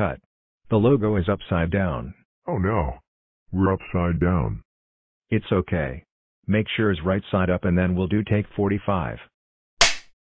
cut. The logo is upside down. Oh no. We're upside down. It's okay. Make sure it's right side up and then we'll do take 45.